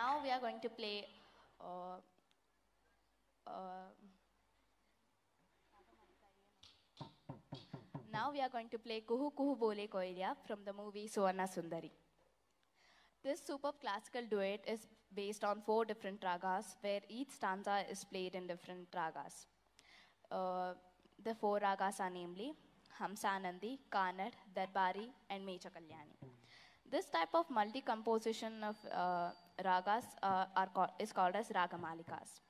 now we are going to play. Uh, uh, now we are going to play Kuhu Kuhu Bole Koilya from the movie Suvarna Sundari. This superb classical duet is based on four different ragas, where each stanza is played in different ragas. Uh, the four ragas are namely Hamsanandi, Kannad, Darbari, and Mecha Kalyani. This type of multi-composition of uh, ragas uh, are is called as ragamalikas.